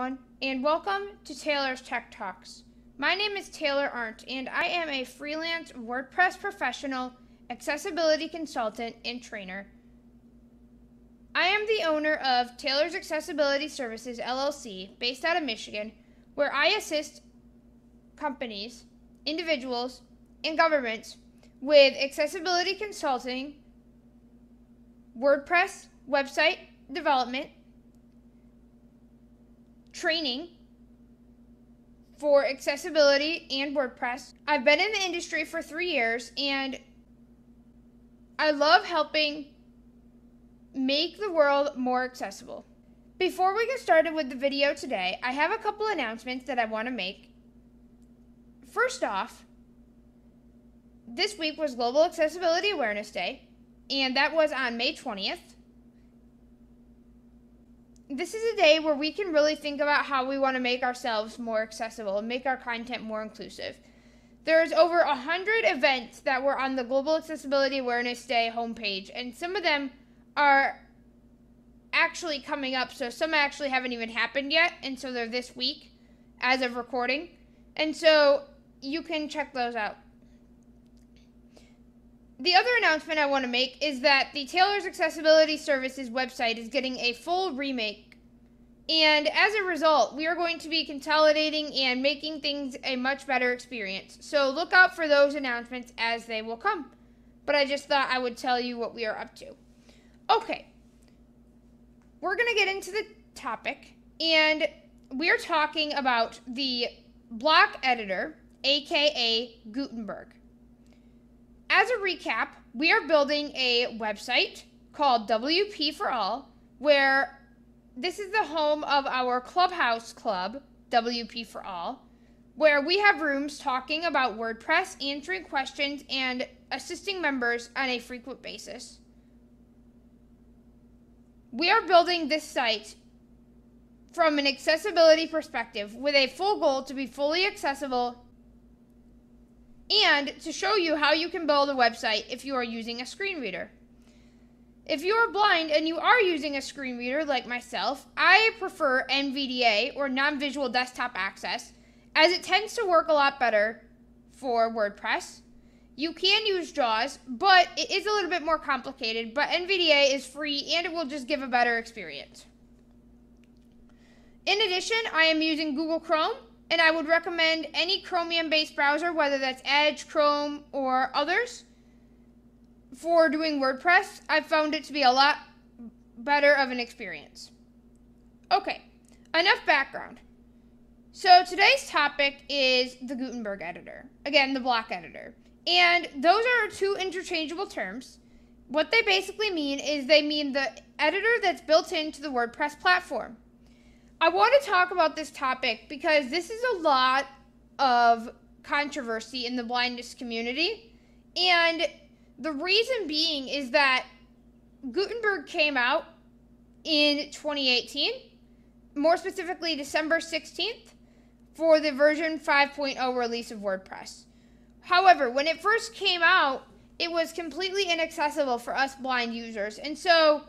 everyone, and welcome to Taylor's Tech Talks. My name is Taylor Arndt, and I am a freelance WordPress professional, accessibility consultant, and trainer. I am the owner of Taylor's Accessibility Services LLC, based out of Michigan, where I assist companies, individuals, and governments with accessibility consulting, WordPress website development, training for accessibility and WordPress. I've been in the industry for three years and I love helping make the world more accessible. Before we get started with the video today, I have a couple announcements that I want to make. First off, this week was Global Accessibility Awareness Day, and that was on May 20th this is a day where we can really think about how we want to make ourselves more accessible and make our content more inclusive. There's over a hundred events that were on the Global Accessibility Awareness Day homepage, and some of them are actually coming up. So some actually haven't even happened yet, and so they're this week as of recording. And so you can check those out. The other announcement I want to make is that the Taylor's Accessibility Services website is getting a full remake. And as a result, we are going to be consolidating and making things a much better experience. So look out for those announcements as they will come. But I just thought I would tell you what we are up to. Okay. We're going to get into the topic. And we are talking about the block editor, aka Gutenberg. As a recap, we are building a website called WP for All, where this is the home of our Clubhouse Club, WP for All, where we have rooms talking about WordPress, answering questions, and assisting members on a frequent basis. We are building this site from an accessibility perspective with a full goal to be fully accessible and to show you how you can build a website if you are using a screen reader. If you are blind and you are using a screen reader like myself, I prefer NVDA or non-visual desktop access as it tends to work a lot better for WordPress. You can use JAWS, but it is a little bit more complicated, but NVDA is free and it will just give a better experience. In addition, I am using Google Chrome and I would recommend any Chromium based browser, whether that's Edge, Chrome, or others, for doing WordPress. I've found it to be a lot better of an experience. Okay, enough background. So today's topic is the Gutenberg editor. Again, the block editor. And those are two interchangeable terms. What they basically mean is they mean the editor that's built into the WordPress platform. I want to talk about this topic because this is a lot of controversy in the blindness community. And the reason being is that Gutenberg came out in 2018, more specifically December 16th, for the version 5.0 release of WordPress. However, when it first came out, it was completely inaccessible for us blind users. And so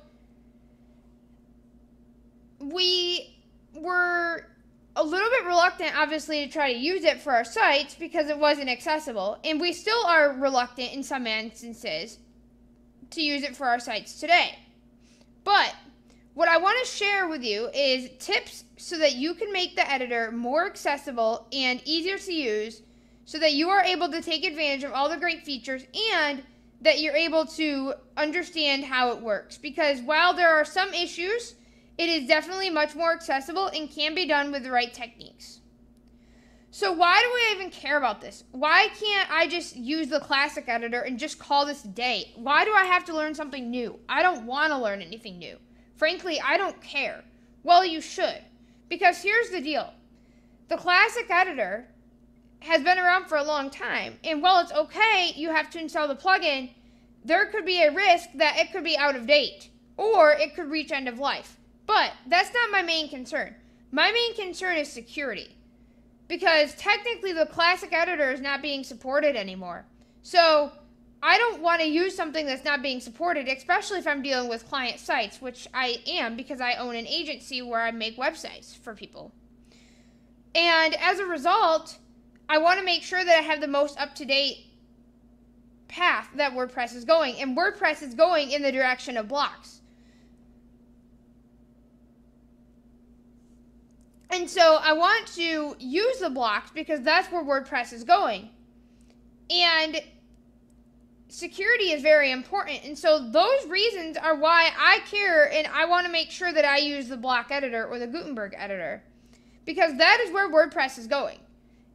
we were a little bit reluctant, obviously, to try to use it for our sites because it wasn't accessible. And we still are reluctant in some instances to use it for our sites today. But what I want to share with you is tips so that you can make the editor more accessible and easier to use so that you are able to take advantage of all the great features and that you're able to understand how it works. Because while there are some issues, it is definitely much more accessible and can be done with the right techniques. So why do I even care about this? Why can't I just use the classic editor and just call this a day? Why do I have to learn something new? I don't want to learn anything new. Frankly, I don't care. Well, you should. Because here's the deal. The classic editor has been around for a long time. And while it's okay, you have to install the plugin, there could be a risk that it could be out of date or it could reach end of life. But that's not my main concern. My main concern is security. Because technically the classic editor is not being supported anymore. So I don't want to use something that's not being supported, especially if I'm dealing with client sites, which I am because I own an agency where I make websites for people And as a result, I want to make sure that I have the most up to date path that WordPress is going. And WordPress is going in the direction of blocks. And so I want to use the blocks because that's where WordPress is going. And security is very important. And so those reasons are why I care and I want to make sure that I use the block editor or the Gutenberg editor because that is where WordPress is going.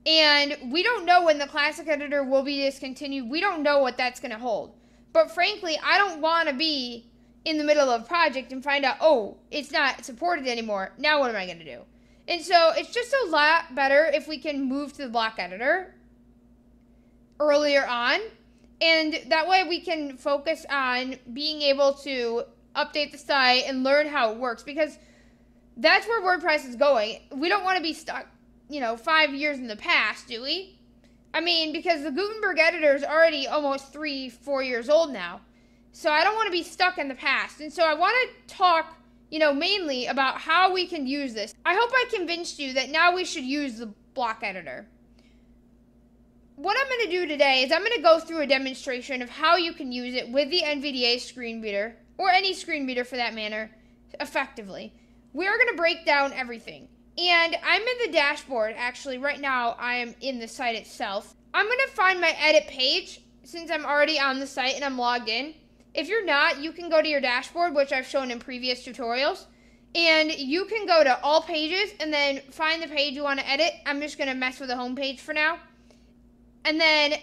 And we don't know when the classic editor will be discontinued. We don't know what that's going to hold. But frankly, I don't want to be in the middle of a project and find out, oh, it's not supported anymore. Now what am I going to do? And so it's just a lot better if we can move to the block editor earlier on. And that way we can focus on being able to update the site and learn how it works because that's where WordPress is going. We don't want to be stuck, you know, five years in the past, do we? I mean, because the Gutenberg editor is already almost three, four years old now. So I don't want to be stuck in the past. And so I want to talk you know, mainly about how we can use this. I hope I convinced you that now we should use the block editor. What I'm going to do today is I'm going to go through a demonstration of how you can use it with the NVDA screen reader, or any screen reader for that matter, effectively. We're going to break down everything. And I'm in the dashboard, actually, right now I am in the site itself. I'm going to find my edit page, since I'm already on the site and I'm logged in. If you're not, you can go to your dashboard, which I've shown in previous tutorials, and you can go to all pages and then find the page you want to edit. I'm just going to mess with the home page for now. And then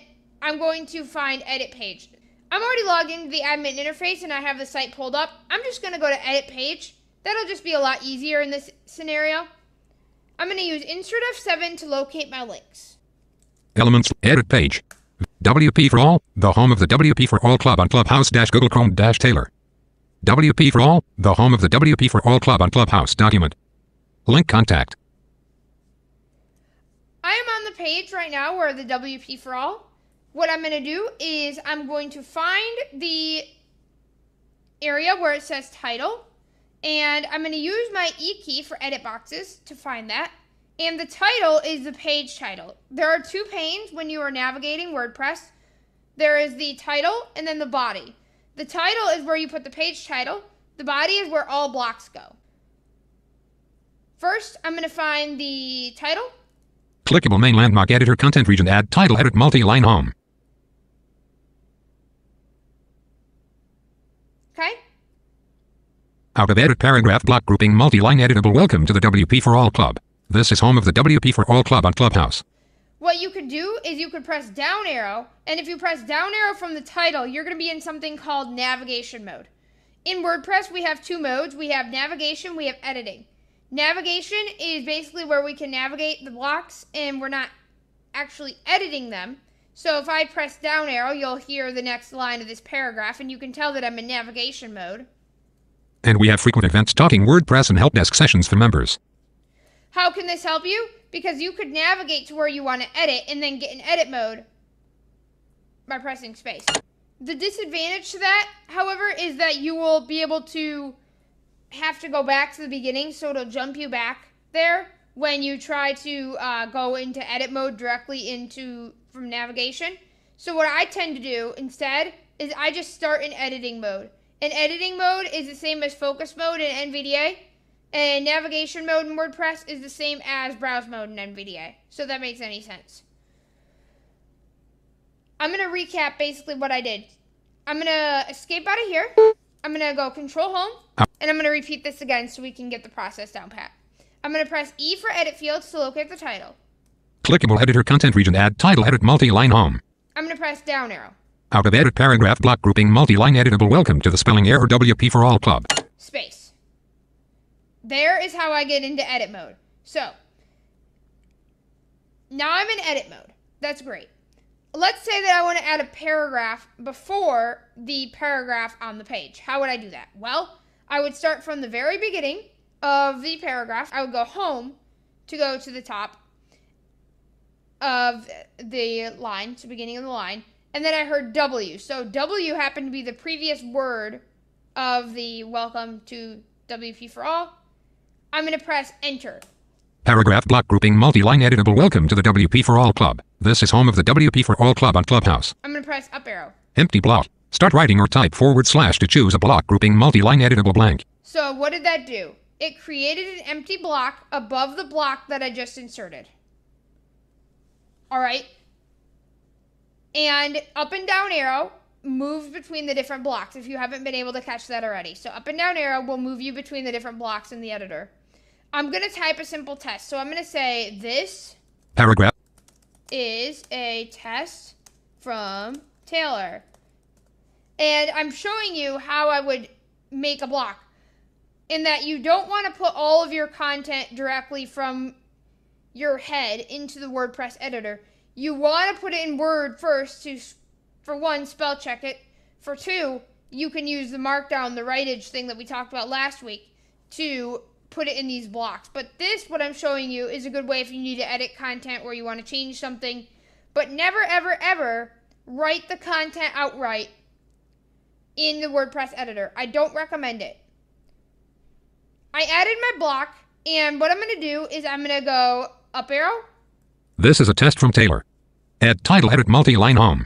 I'm going to find edit page. I'm already logged into the admin interface and I have the site pulled up. I'm just going to go to edit page. That'll just be a lot easier in this scenario. I'm going to use insert F7 to locate my links. Elements, edit page. WP for All, the home of the WP for All Club on Clubhouse Google Chrome Taylor. WP for All, the home of the WP for All Club on Clubhouse document. Link contact. I am on the page right now where the WP for All. What I'm going to do is I'm going to find the area where it says title, and I'm going to use my E key for edit boxes to find that. And the title is the page title. There are two panes when you are navigating WordPress. There is the title and then the body. The title is where you put the page title. The body is where all blocks go. First, I'm going to find the title. Clickable main landmark editor content region add title edit multi-line home. Okay. Out of edit paragraph block grouping multi-line editable welcome to the WP for All Club. This is home of the WP for All Club on Clubhouse. What you could do is you could press down arrow, and if you press down arrow from the title, you're going to be in something called navigation mode. In WordPress, we have two modes. We have navigation, we have editing. Navigation is basically where we can navigate the blocks and we're not actually editing them. So if I press down arrow, you'll hear the next line of this paragraph and you can tell that I'm in navigation mode. And we have frequent events talking WordPress and help desk sessions for members. How can this help you? Because you could navigate to where you want to edit and then get in edit mode by pressing space. The disadvantage to that, however, is that you will be able to have to go back to the beginning, so it'll jump you back there when you try to uh, go into edit mode directly into from navigation. So what I tend to do instead is I just start in editing mode. And editing mode is the same as focus mode in NVDA. And navigation mode in WordPress is the same as browse mode in NVDA. So that makes any sense. I'm going to recap basically what I did. I'm going to escape out of here. I'm going to go control home. And I'm going to repeat this again so we can get the process down pat. I'm going to press E for edit fields to locate the title. Clickable editor content region add title edit multi-line home. I'm going to press down arrow. Out of edit paragraph block grouping multi-line editable welcome to the spelling error WP for all club. Space. There is how I get into edit mode. So, now I'm in edit mode. That's great. Let's say that I want to add a paragraph before the paragraph on the page. How would I do that? Well, I would start from the very beginning of the paragraph. I would go home to go to the top of the line, to the beginning of the line. And then I heard W. So W happened to be the previous word of the welcome to WP for all. I'm going to press enter. Paragraph block grouping multi-line editable. Welcome to the WP for All Club. This is home of the WP for All Club on Clubhouse. I'm gonna press up arrow. Empty block. Start writing or type forward slash to choose a block grouping multi-line editable blank. So what did that do? It created an empty block above the block that I just inserted. All right. And up and down arrow moves between the different blocks if you haven't been able to catch that already. So up and down arrow will move you between the different blocks in the editor. I'm going to type a simple test. So I'm going to say this Paragraph. is a test from Taylor. And I'm showing you how I would make a block. In that you don't want to put all of your content directly from your head into the WordPress editor. You want to put it in Word first to, for one, spell check it. For two, you can use the markdown, the Writage thing that we talked about last week to put it in these blocks. But this, what I'm showing you, is a good way if you need to edit content or you want to change something. But never, ever, ever write the content outright in the WordPress editor. I don't recommend it. I added my block, and what I'm going to do is I'm going to go up arrow. This is a test from Taylor. Add title edit multi-line home.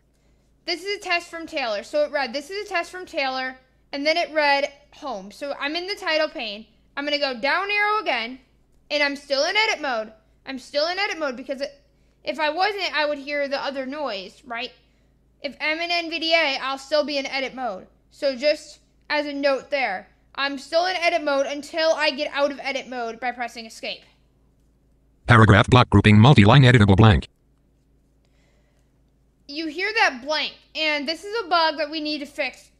This is a test from Taylor. So it read, this is a test from Taylor, and then it read home. So I'm in the title pane. I'm going to go down arrow again, and I'm still in edit mode. I'm still in edit mode because it, if I wasn't, I would hear the other noise, right? If I'm in NVDA, I'll still be in edit mode. So just as a note there, I'm still in edit mode until I get out of edit mode by pressing escape. Paragraph block grouping multi-line editable blank. You hear that blank, and this is a bug that we need to fix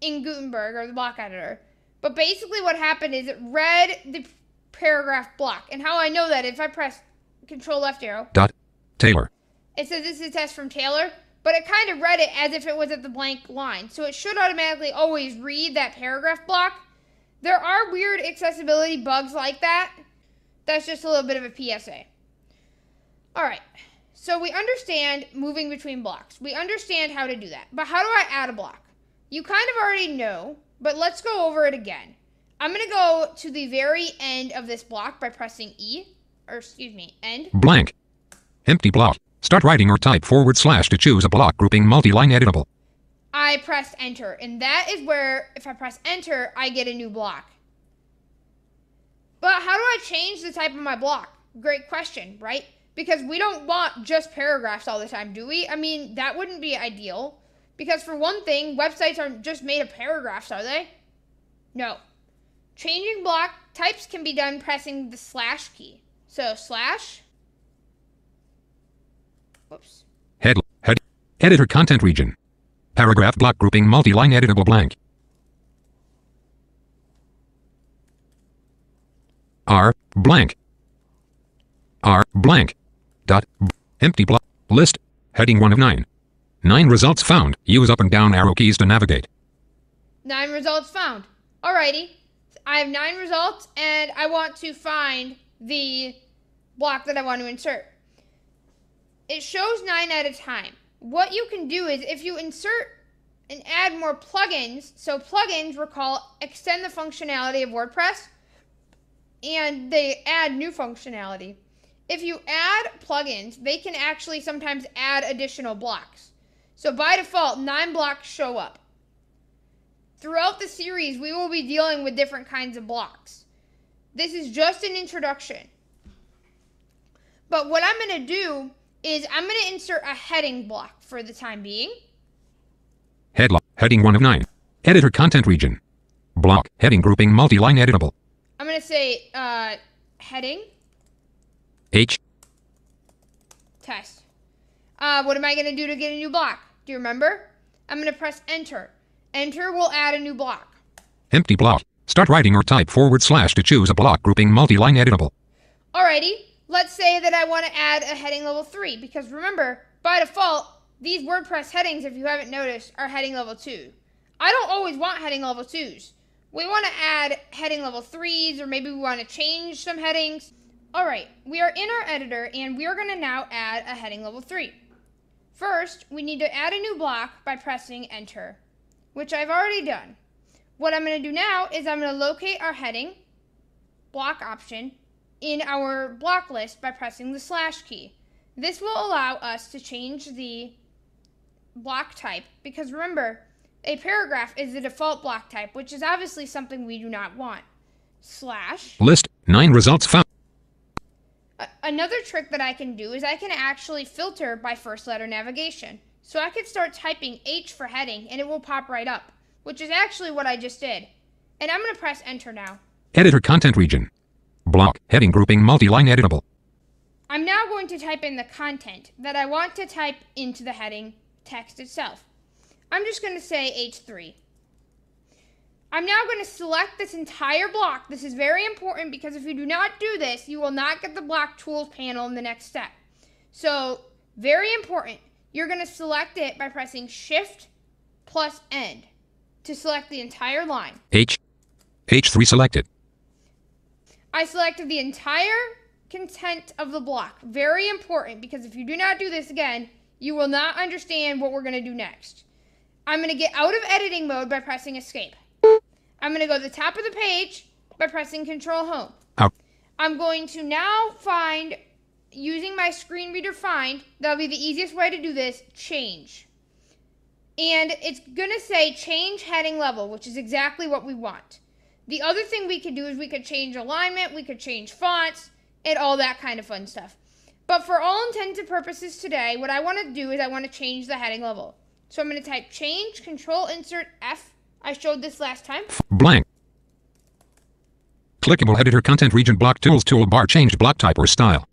in Gutenberg or the block editor. But basically, what happened is it read the paragraph block. And how I know that, if I press Control left arrow, Dot. Taylor. it says this is a test from Taylor, but it kind of read it as if it was at the blank line. So it should automatically always read that paragraph block. There are weird accessibility bugs like that. That's just a little bit of a PSA. All right. So we understand moving between blocks. We understand how to do that. But how do I add a block? You kind of already know, but let's go over it again. I'm going to go to the very end of this block by pressing E, or excuse me, end. Blank. Empty block. Start writing or type forward slash to choose a block grouping multi-line editable. I press enter, and that is where, if I press enter, I get a new block. But how do I change the type of my block? Great question, right? Because we don't want just paragraphs all the time, do we? I mean, that wouldn't be ideal. Because for one thing, websites aren't just made of paragraphs, are they? No. Changing block types can be done pressing the slash key. So slash. Whoops. Head. Head. Editor content region. Paragraph block grouping multi-line editable blank. R blank. R blank. Dot. Empty block. List. Heading 1 of 9. 9 results found. Use up and down arrow keys to navigate. Nine results found. Alrighty. I have nine results and I want to find the block that I want to insert. It shows nine at a time. What you can do is if you insert and add more plugins, so plugins, recall, extend the functionality of WordPress and they add new functionality. If you add plugins, they can actually sometimes add additional blocks. So by default, nine blocks show up. Throughout the series, we will be dealing with different kinds of blocks. This is just an introduction. But what I'm going to do is I'm going to insert a heading block for the time being. Headlock. Heading 1 of 9. Editor content region. Block. Heading grouping multi-line editable. I'm going to say uh, heading H. test. Uh, what am I going to do to get a new block? Do you remember? I'm going to press enter. Enter will add a new block. Empty block. Start writing or type forward slash to choose a block grouping multi-line editable. Alrighty, let's say that I want to add a heading level 3 because remember, by default, these WordPress headings, if you haven't noticed, are heading level 2. I don't always want heading level 2s. We want to add heading level 3s or maybe we want to change some headings. Alright, we are in our editor and we are going to now add a heading level 3. First, we need to add a new block by pressing enter, which I've already done. What I'm going to do now is I'm going to locate our heading, block option, in our block list by pressing the slash key. This will allow us to change the block type because remember, a paragraph is the default block type, which is obviously something we do not want. Slash. List 9 results found. Another trick that I can do is I can actually filter by first letter navigation. So I could start typing H for heading and it will pop right up, which is actually what I just did. And I'm going to press enter now. Editor content region. Block heading grouping multi-line editable. I'm now going to type in the content that I want to type into the heading text itself. I'm just going to say H3. I'm now going to select this entire block. This is very important because if you do not do this, you will not get the block tools panel in the next step. So, very important. You're going to select it by pressing Shift plus End to select the entire line. H. H3 selected. I selected the entire content of the block. Very important because if you do not do this again, you will not understand what we're going to do next. I'm going to get out of editing mode by pressing escape. I'm going to go to the top of the page by pressing control home. Out. I'm going to now find, using my screen reader find, that'll be the easiest way to do this, change. And it's going to say change heading level, which is exactly what we want. The other thing we could do is we could change alignment, we could change fonts, and all that kind of fun stuff. But for all intents and purposes today, what I want to do is I want to change the heading level. So I'm going to type change, control, insert, F. I showed this last time. Blank. Clickable editor content region block tools toolbar change block type or style.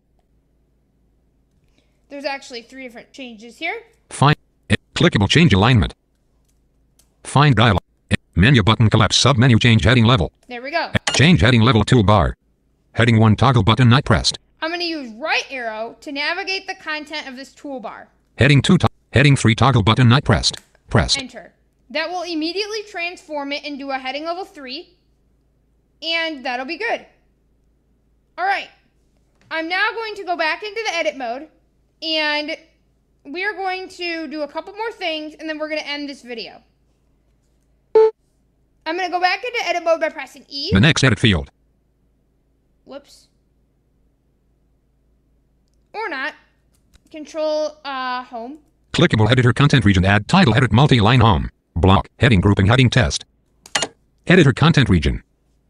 There's actually three different changes here. Find. eh, Clickable change alignment. Find dialog. eh, Menu button collapse submenu change heading level. There we go. Change heading level toolbar. Heading 1 toggle button not pressed. I'm going to use right arrow to navigate the content of this toolbar. Heading 2 to- heading 3 toggle button not pressed. Pressed. Enter. That will immediately transform it into a heading level 3, and that'll be good. All right. I'm now going to go back into the edit mode, and we are going to do a couple more things, and then we're going to end this video. I'm going to go back into edit mode by pressing E. The next edit field. Whoops. Or not. Control uh, home. Clickable editor content region add title edit multi-line home. Block heading grouping heading test. Editor content region.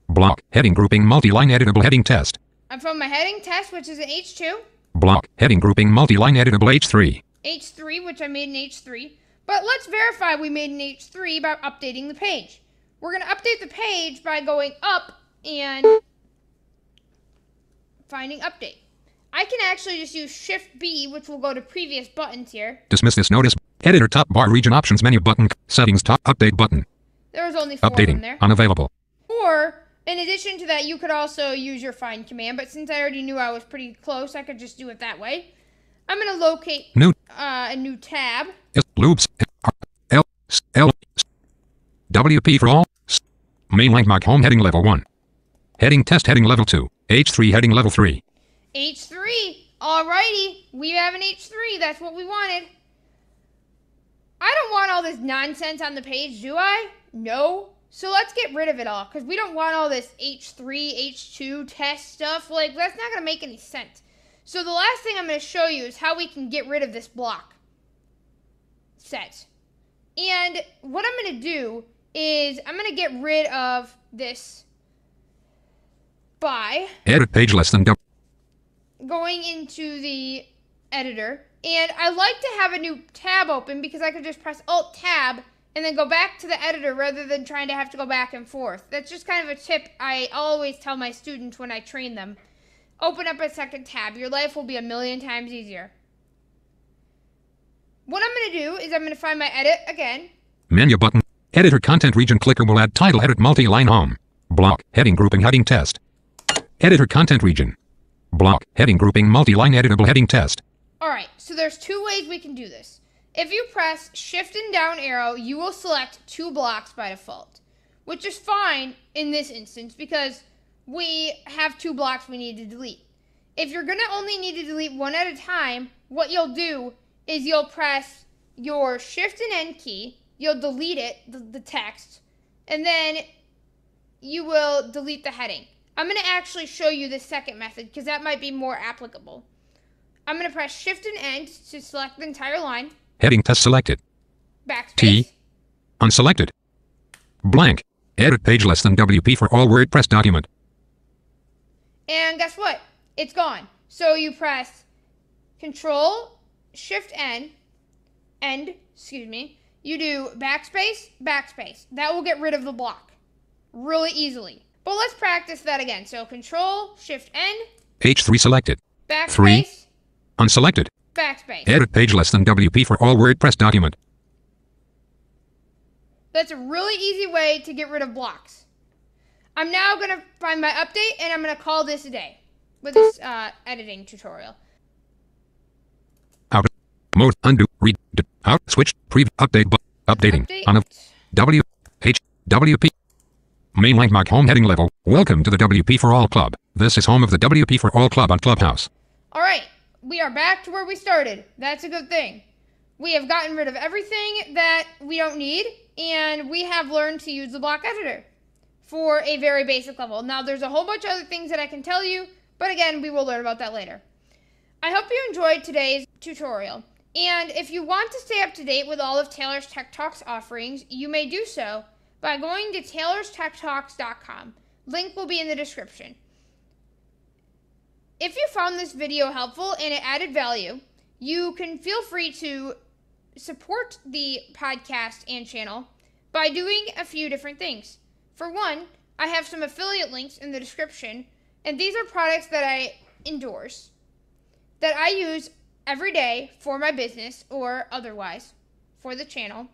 Block heading grouping multi-line editable heading test. I found my heading test, which is an H2. Block heading grouping multi-line editable H3. H3, which I made an H3. But let's verify we made an H3 by updating the page. We're going to update the page by going up and finding update. I can actually just use Shift B, which will go to previous buttons here. Dismiss this notice. Editor top bar region options menu button. Settings top update button. There was only four Updating. there. Unavailable. Or, in addition to that, you could also use your find command, but since I already knew I was pretty close, I could just do it that way. I'm going to locate New. uh, a new tab. S. Loops. L. S. L. S. WP for all. S. Mainline mark home heading level 1. Heading test heading level 2. H3 heading level 3. H3. Alrighty, we have an H3. That's what we wanted. I don't want all this nonsense on the page, do I? No. So let's get rid of it all because we don't want all this H3, H2 test stuff. Like, that's not going to make any sense. So the last thing I'm going to show you is how we can get rid of this block set. And what I'm going to do is I'm going to get rid of this by Edit page less than. going into the editor and I like to have a new tab open because I could just press alt tab and then go back to the editor rather than trying to have to go back and forth. That's just kind of a tip I always tell my students when I train them. Open up a second tab. Your life will be a million times easier. What I'm going to do is I'm going to find my edit again. Menu button. Editor content region clicker will add title edit multi-line home. Block heading grouping heading test. Editor content region. Block heading grouping multi-line editable heading test. All right, so there's two ways we can do this. If you press shift and down arrow, you will select two blocks by default, which is fine in this instance because we have two blocks we need to delete. If you're to only need to delete one at a time, what you'll do is you'll press your shift and end key, you'll delete it, the, the text, and then you will delete the heading. I'm to actually show you the second method because that might be more applicable. I'm going to press Shift and End to select the entire line. Heading test selected. Backspace. T. Unselected. Blank. Edit page less than WP for all WordPress document. And guess what? It's gone. So you press Control Shift N, End, excuse me. You do backspace, backspace. That will get rid of the block really easily. But let's practice that again. So Control Shift N, H3 selected. backspace, Three. Unselected. backspace. Edit page less than WP for all WordPress document. That's a really easy way to get rid of blocks. I'm now going to find my update and I'm going to call this a day with this uh, editing tutorial. Out. Mode. Undo. Read. Out. Switch. Pre. Update. Bu- updating. Update. On a W. H. WP. Main landmark home heading level. Welcome to the WP for All Club. This is home of the WP for All Club on Clubhouse. All right, we are back to where we started. That's a good thing. We have gotten rid of everything that we don't need, and we have learned to use the block editor for a very basic level. Now, there's a whole bunch of other things that I can tell you, but again, we will learn about that later. I hope you enjoyed today's tutorial. And if you want to stay up to date with all of Taylor's Tech Talks offerings, you may do so by going to taylorstechtalks.com. Link will be in the description. If you found this video helpful and it added value, you can feel free to support the podcast and channel by doing a few different things. For one, I have some affiliate links in the description, and these are products that I endorse that I use every day for my business or otherwise for the channel.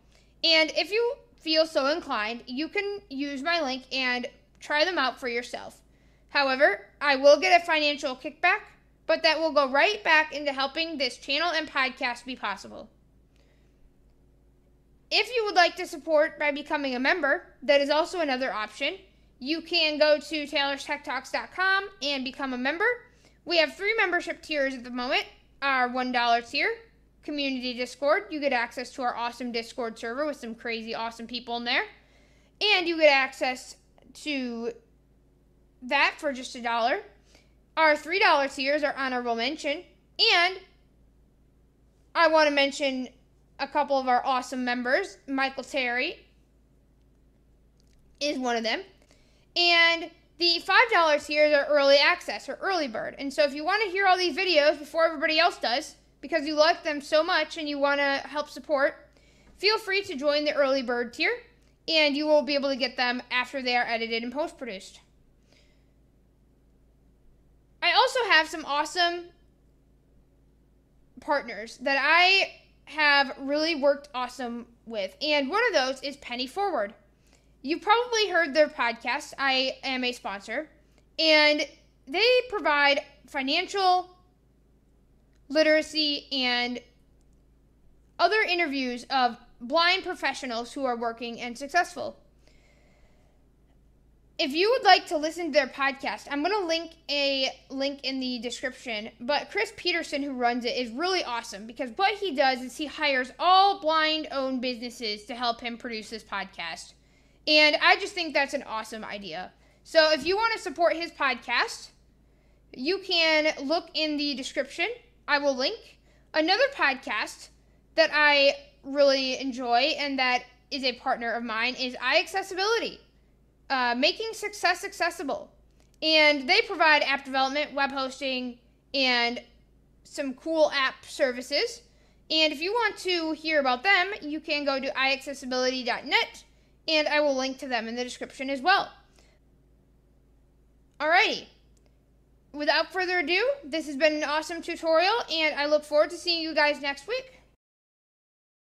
And if you feel so inclined, you can use my link and try them out for yourself. However, I will get a financial kickback, but that will go right back into helping this channel and podcast be possible. If you would like to support by becoming a member, that is also another option. You can go to taylorstechtalks.com and become a member. We have three membership tiers at the moment. Our $1 tier, community Discord. You get access to our awesome Discord server with some crazy awesome people in there. And you get access to that for just a dollar. Our $3 tiers are honorable mention. And I want to mention a couple of our awesome members. Michael Terry is one of them. And the $5 tiers are early access or early bird. And so if you want to hear all these videos before everybody else does, because you like them so much and you want to help support, feel free to join the early bird tier and you will be able to get them after they are edited and post produced. I also have some awesome partners that I have really worked awesome with. And one of those is Penny Forward. You probably heard their podcast. I am a sponsor. And they provide financial literacy and other interviews of blind professionals who are working and successful. If you would like to listen to their podcast, I'm going to link a link in the description. But Chris Peterson, who runs it, is really awesome because what he does is he hires all blind owned businesses to help him produce this podcast. And I just think that's an awesome idea. So if you want to support his podcast, you can look in the description. I will link another podcast that I really enjoy and that is a partner of mine is iAccessibility uh, making success accessible. And they provide app development, web hosting, and some cool app services. And if you want to hear about them, you can go to iaccessibility.net, and I will link to them in the description as well. Alrighty. Without further ado, this has been an awesome tutorial, and I look forward to seeing you guys next week.